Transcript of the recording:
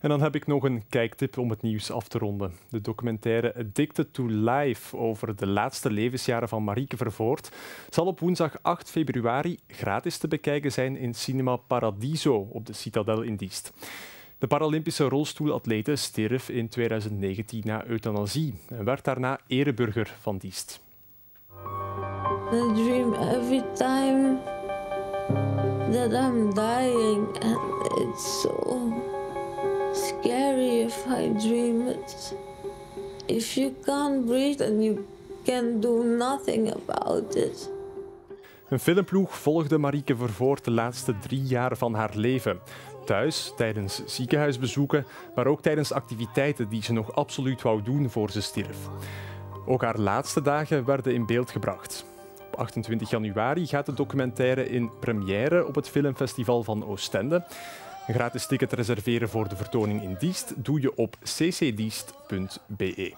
En dan heb ik nog een kijktip om het nieuws af te ronden. De documentaire Addicted to Life over de laatste levensjaren van Marieke Vervoort zal op woensdag 8 februari gratis te bekijken zijn in Cinema Paradiso op de Citadel in Diest. De Paralympische rolstoelatlete stierf in 2019 na euthanasie en werd daarna ereburger van Diest. I dream every time that I'm dying and it's so scary if I dream it. If you can't breathe and you can do nothing about it. Een filmploeg volgde Marieke Vervoort de laatste drie jaar van haar leven. Thuis, tijdens ziekenhuisbezoeken, maar ook tijdens activiteiten die ze nog absoluut wou doen voor ze stierf. Ook haar laatste dagen werden in beeld gebracht. Op 28 januari gaat de documentaire in première op het Filmfestival van Oostende. Een gratis ticket reserveren voor de vertoning in Diest doe je op ccdiest.be.